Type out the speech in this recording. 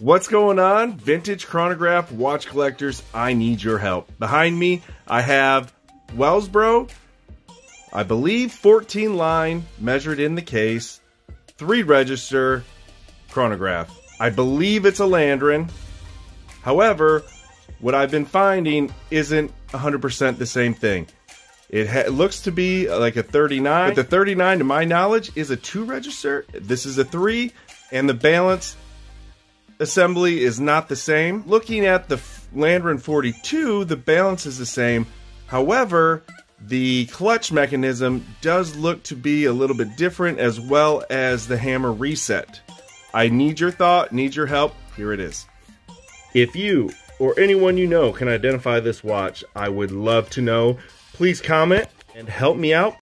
What's going on? Vintage chronograph watch collectors, I need your help. Behind me, I have Wellsbro, I believe 14 line, measured in the case, 3 register chronograph. I believe it's a Landeron. However, what I've been finding isn't 100% the same thing. It, looks to be uh, like a 39, but the 39, to my knowledge, is a 2 register. This is a 3, and the balance assembly is not the same. Looking at the Landeron 42, the balance is the same. However, the clutch mechanism does look to be a little bit different as well as the hammer reset. I need your thought, need your help. Here it is. If you or anyone you know can identify this watch, I would love to know. Please comment and help me out